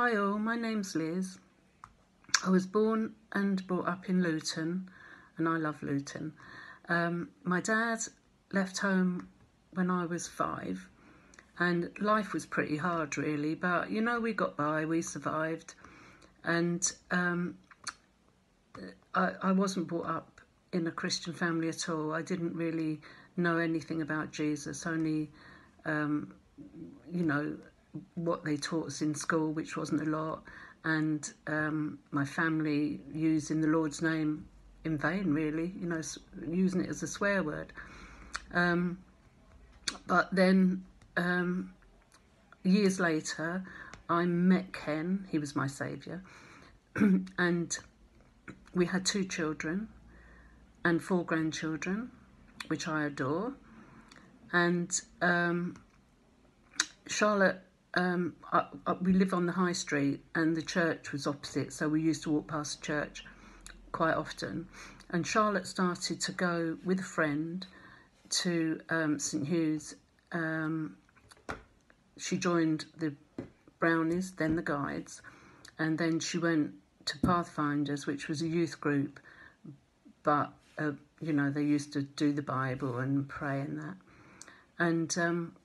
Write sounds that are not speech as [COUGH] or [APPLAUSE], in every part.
Hi all, my name's Liz. I was born and brought up in Luton, and I love Luton. Um, my dad left home when I was five, and life was pretty hard, really. But you know, we got by, we survived, and um, I, I wasn't brought up in a Christian family at all. I didn't really know anything about Jesus, only, um, you know, what they taught us in school, which wasn't a lot, and um, my family using the Lord's name in vain, really, you know, using it as a swear word. Um, but then um, years later, I met Ken, he was my saviour, [CLEARS THROAT] and we had two children and four grandchildren, which I adore. And um, Charlotte um, I, I, we live on the high street and the church was opposite, so we used to walk past the church quite often. And Charlotte started to go with a friend to um, St Hugh's. Um, she joined the Brownies, then the Guides, and then she went to Pathfinders, which was a youth group, but uh, you know they used to do the Bible and pray and that. And um,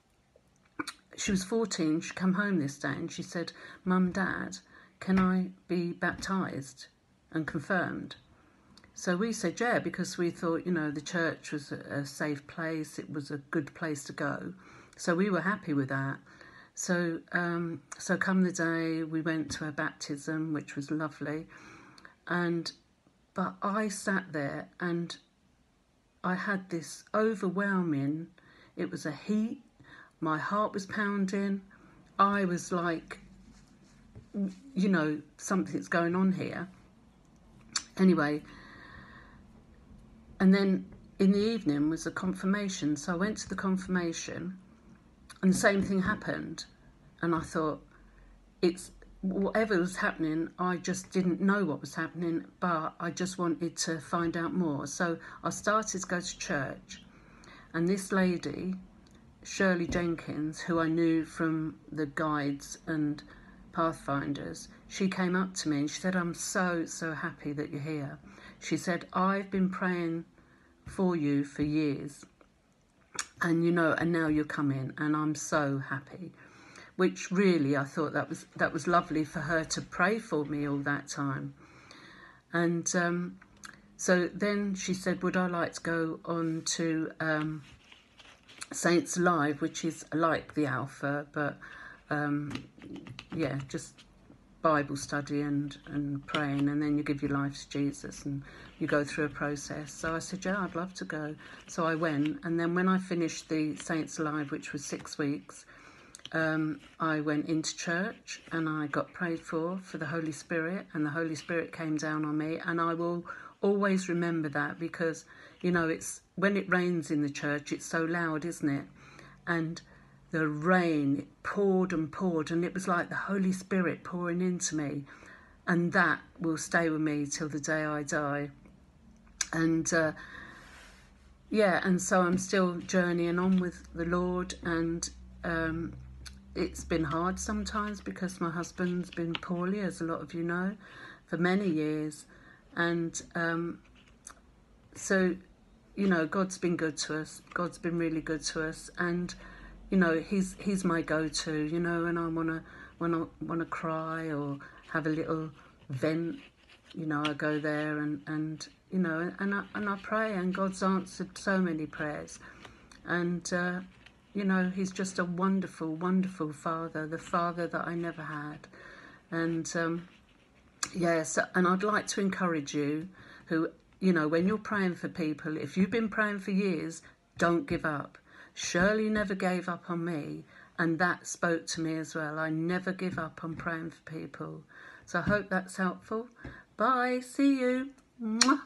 she was 14, she come home this day and she said, Mum, Dad, can I be baptised and confirmed? So we said, yeah, because we thought, you know, the church was a, a safe place, it was a good place to go. So we were happy with that. So, um, so come the day, we went to her baptism, which was lovely. And, but I sat there and I had this overwhelming, it was a heat, my heart was pounding. I was like, you know, something's going on here. Anyway, and then in the evening was a confirmation. So I went to the confirmation and the same thing happened. And I thought, it's whatever was happening, I just didn't know what was happening, but I just wanted to find out more. So I started to go to church, and this lady Shirley Jenkins, who I knew from the guides and Pathfinders, she came up to me and she said, I'm so, so happy that you're here. She said, I've been praying for you for years. And you know, and now you're coming, and I'm so happy. Which really, I thought that was that was lovely for her to pray for me all that time. And um, so then she said, "Would I like to go on to um, Saints Alive, which is like the Alpha, but um, yeah, just Bible study and, and praying, and then you give your life to Jesus and you go through a process. So I said, Yeah, I'd love to go. So I went, and then when I finished the Saints Alive, which was six weeks, um, I went into church and I got prayed for for the Holy Spirit, and the Holy Spirit came down on me, and I will always remember that because you know it's when it rains in the church it's so loud isn't it? And the rain it poured and poured and it was like the holy spirit pouring into me. And that will stay with me till the day i die. And uh, yeah and so i'm still journeying on with the lord and um, it's been hard sometimes because my husband's been poorly as a lot of you know for many years and um, so you know god's been good to us. God's been really good to us. And you know he's he's my go-to you know and i want to when i want to cry or have a little vent you know i go there and and you know and i and i pray and god's answered so many prayers. And uh, you know he's just a wonderful wonderful father the father that i never had. And um, Yes, and I'd like to encourage you who, you know, when you're praying for people, if you've been praying for years, don't give up. Shirley never gave up on me, and that spoke to me as well. I never give up on praying for people. So I hope that's helpful. Bye. See you. Mwah.